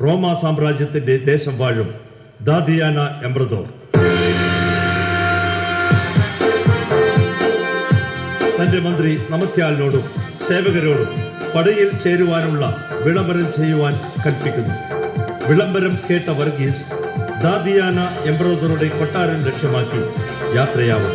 റോമ സാമ്രാജ്യത്തിന്റെ ദേശം വാഴും ദാദിയാന എംബ്രദോർ. തന്റെ മന്ത്രി നമത്യാലിനോടും സേവകരോടും പടയിൽ ചേരുവാനുള്ള വിളംബരം ചെയ്യുവാൻ കൽപ്പിക്കുന്നു. വിളംബരം കേട്ട വർഗീസ് ദാദിയാന എംബ്രോദറുടെ കൊട്ടാരം ലക്ഷ്യമാക്കി യാത്രയാവും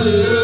Hallelujah.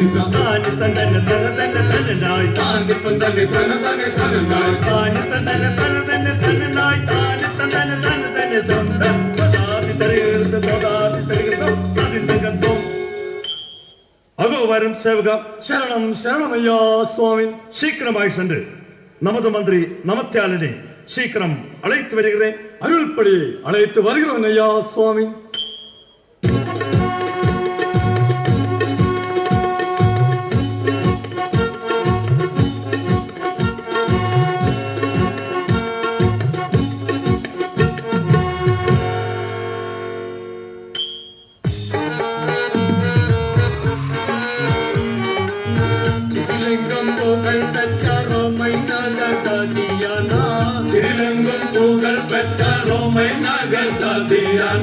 താനി തന്നന തന തന തനനായി താണ്ടിപ്പം തന്നെ തന തന്നെ തനനായി താനി തന്നന തന തന തനനായി താനി തന്നന തന തന തൊണ്ട തൊടാതി തരികിരുത് തൊടാതി തരികിരുത് അതിന്റെ ഗന്ധം അകോ വരും സേവക ശരണം ശരണമയ്യാ സ്വാമി சீக்கிரமாய் சென்று நமது மந்திரி நமத்தியாலனை சீக்கிரம் அழைத்து வருகிறேன் அருள்படி அழைத்து வருகிறோம் ஐயா சுவாமி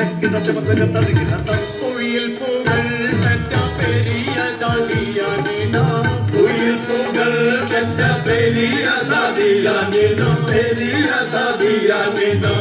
പെരിയ പൂകൾ പെറ്റ പെരിയ പെരിയ ദാദിയാനിനോ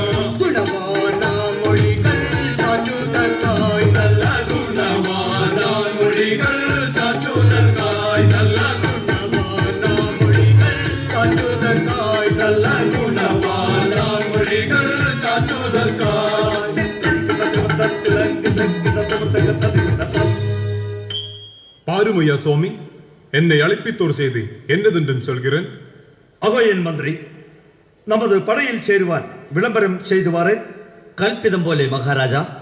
யாரும் சுவாமி என்னை அழைப்பித்தோர் செய்து என்னதென்றும் சொல்கிறேன்? அகோயன் மந்திரி நமது படையில் சேருவார் விளம்பரம் செய்துவாரே? கல்பிதம் போலே Maharaja.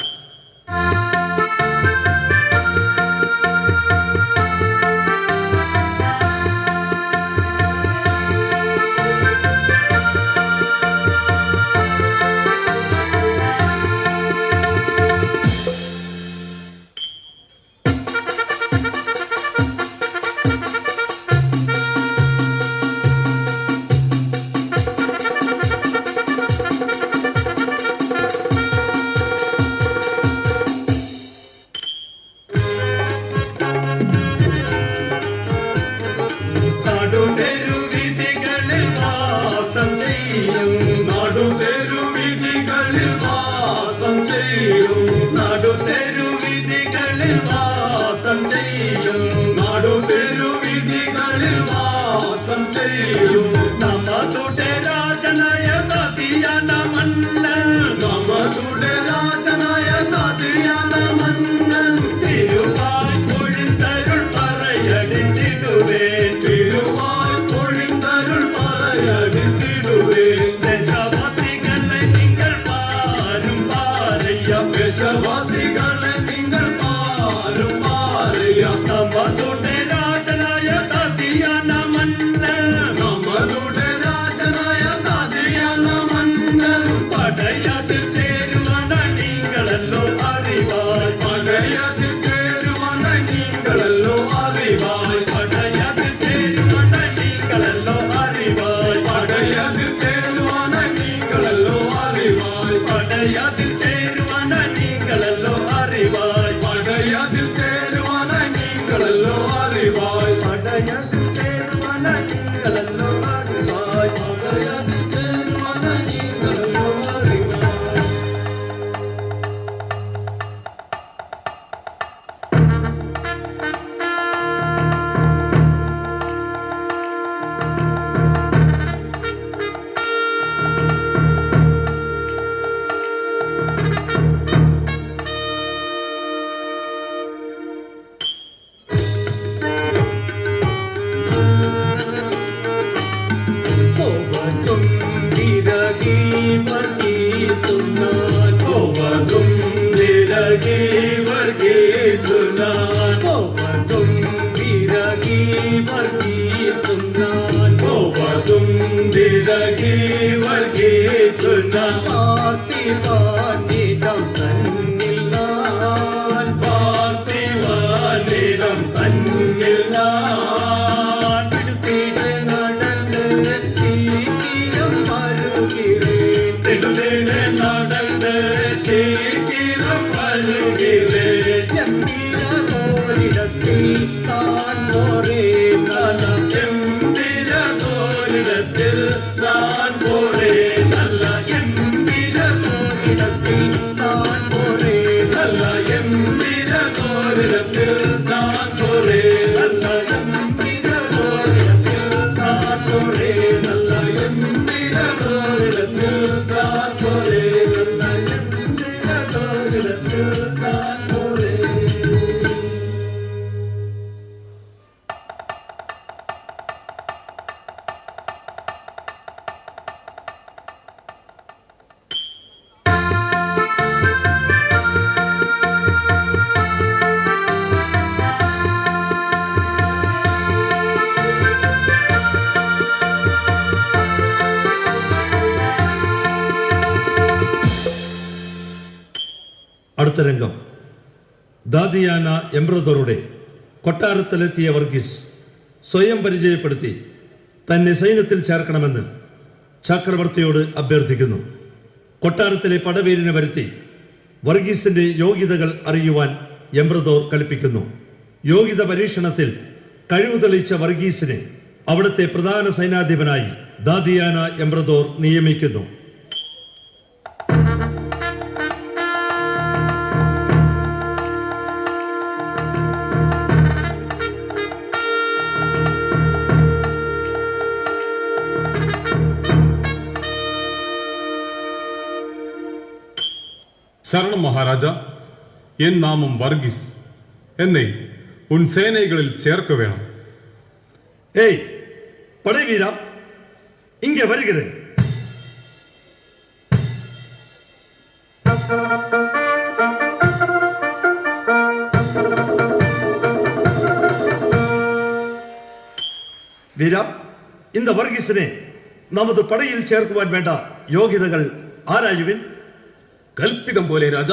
ya north, north. good night. Haryana എംബ്രദറുടെ കൊട്ടാരത്തിലെത്തിയ Varghese സ്വയം പരിചയപ്പെടുത്തി തന്നെ സൈന്യത്തിൽ ചേർക്കണമെന്ന് ചക്രവർത്തിയോട് അഭ്യർത്ഥിക്കുന്നു. കൊട്ടാരത്തിലെ പടവേലിനെ വരുത്തി വർഗീസിന്റെ യോഗ്യതകൾ അറിയുവാൻ എംബ്രദോർ കൽപ്പിക്കുന്നു. യോഗ്യത പരീക്ഷണത്തിൽ കഴിവ് തെളിയിച്ച വർഗീസിനെ അവിടുത്തെ പ്രധാന സൈനാധിപനായി ദാദിയാന എംബ്രദോർ നിയമിക്കുന്നു. ശരണം മഹാരാജ. എൻ നാമം വർഗീസ്. എന്നെ ഉൻ സേനകളിൽ ചേർക്ക വേണം. ഏയ് പടവീര ഇങ്ങ വരുകേ വീര ഇന്ന് വർഗീസിനെ നമ്മുടെ പടയിൽ ചേർക്കുവാൻ വേണ്ട യോഗ്യതകൾ ആരായുവിൻ? കൽപ്പിതം പോലെ രാജ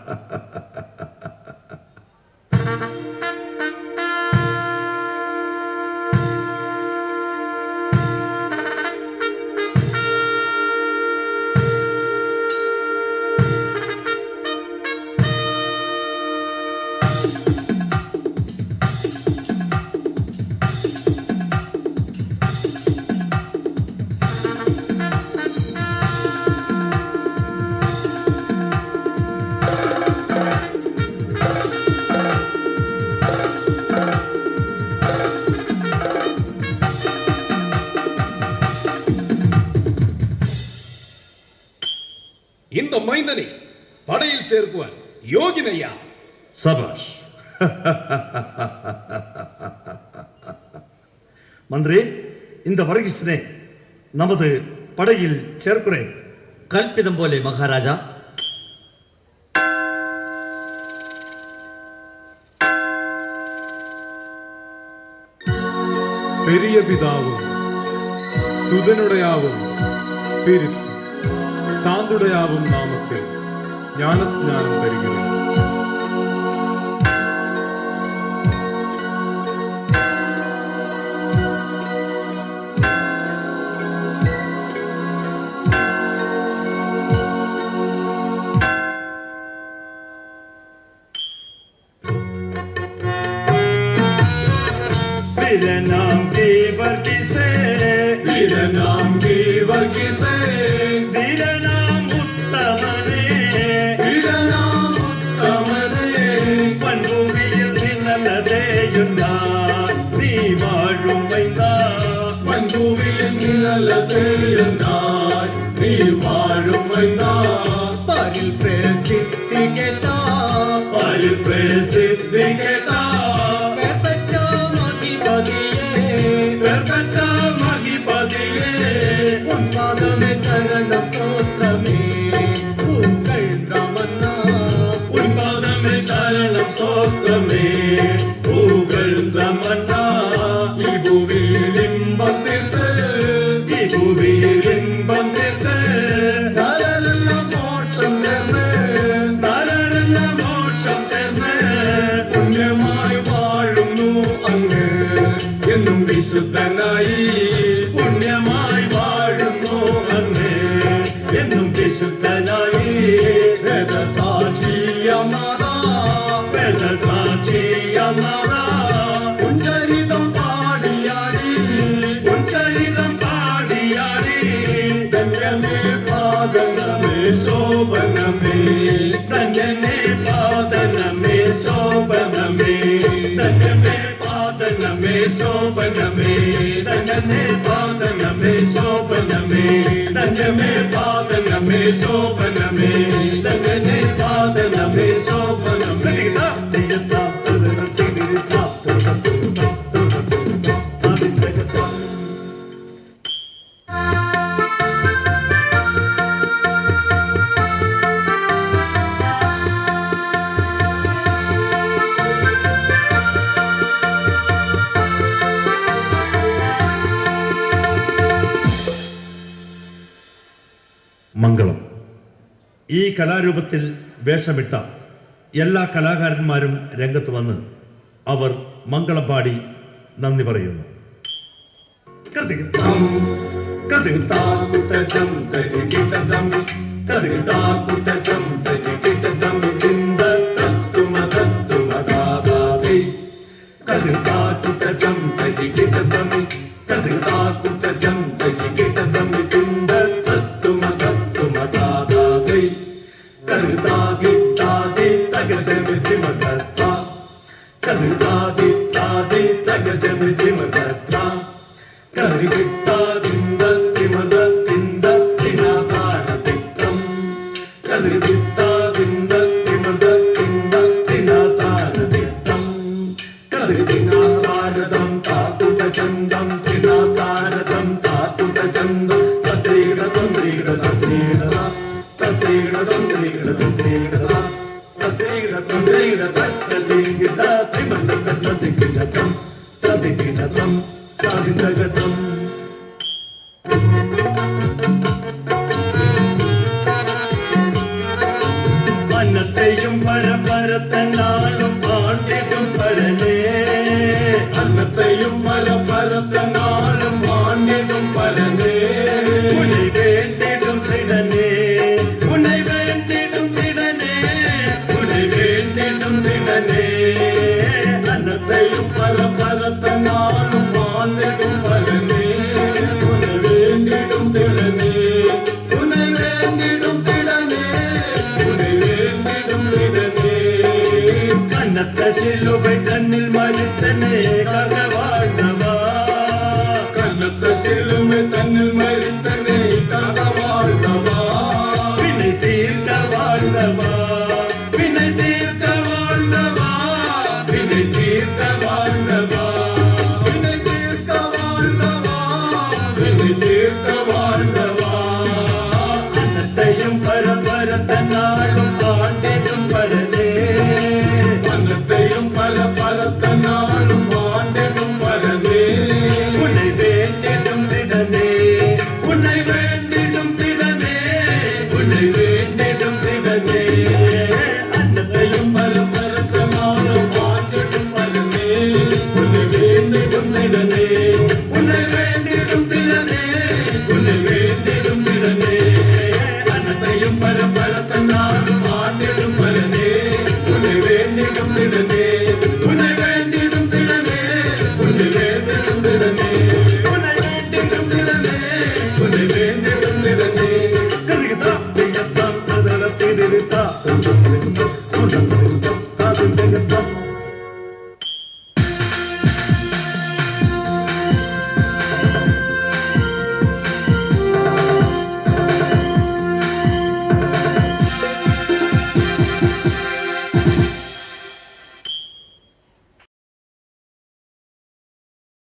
இந்த மைந்தனை படையில் சேர்க்குவார். யோகினையா? சபாஷ். மன்றி இந்த வர்கீசனை நமது படையில் சேர்க்கிறேன். கல்பிதம் போலே மகாராஜா. பெரிய பிதாவும் சுதனுடையாவும் ஸ்பிரிட் സാന്തുടയാവും നാമത്തിൽ. ജ്ഞാനസ്നാനം തരികയും ബ്രഹ്മണ്ണ ഈ ഭൂമിയിൽ ഇമ്പം பரிசுத்தனாயி புண்ணியமாய் வாழும் மோகனே எന്നും பிசுத்தனாயி வேத சாட்சியமாதா வேத சாட்சியமாதா உஞ்சரிதம் பாடியாடி உஞ்சரிதம் பாடியாடி தன்யமே பாதனமே சோபனமே. தன்யமே பாதனமே சோபனமே. सोपनमे तनमे पादनमे सोपनमे तनमे पादनमे सोपनमे तनने पादनमे മംഗളം. ഈ കലാരൂപത്തിൽ വേഷമിട്ട എല്ലാ കലാകാരന്മാരും രംഗത്ത് വന്ന് അവർ മംഗളം പാടി നന്ദി പറയുന്നു. കൃതികത്താം, കൃതികത്താം. കുട്ടജം തരികിടതം തരികിടാകുട്ടജം தம் தம் Lili Lili